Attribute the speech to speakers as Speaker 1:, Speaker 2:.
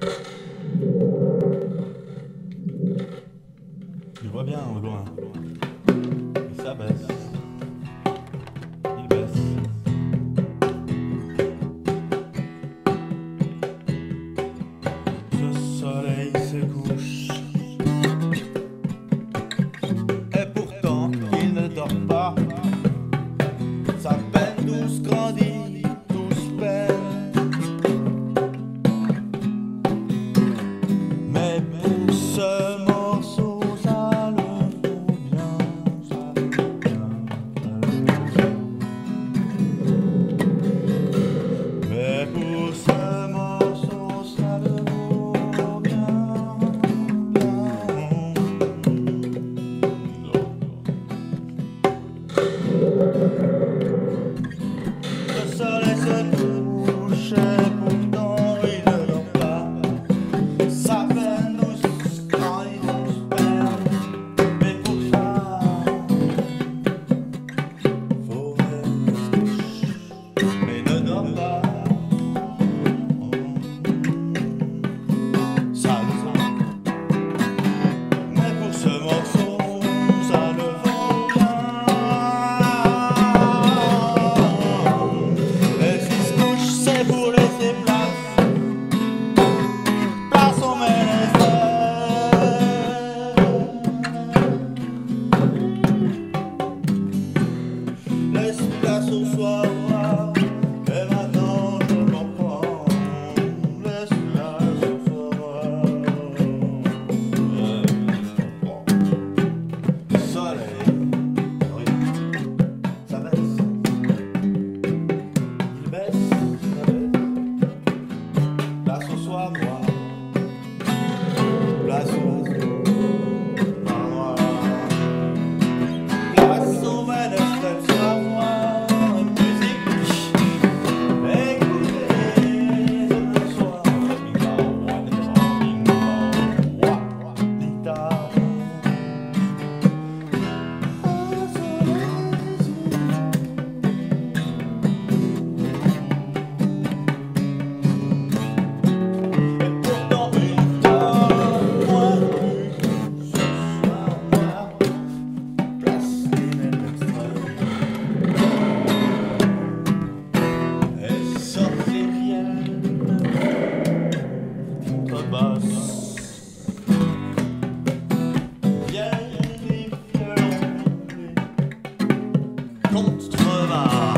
Speaker 1: Je vois bien au loin. Et ça baisse. Il Nova.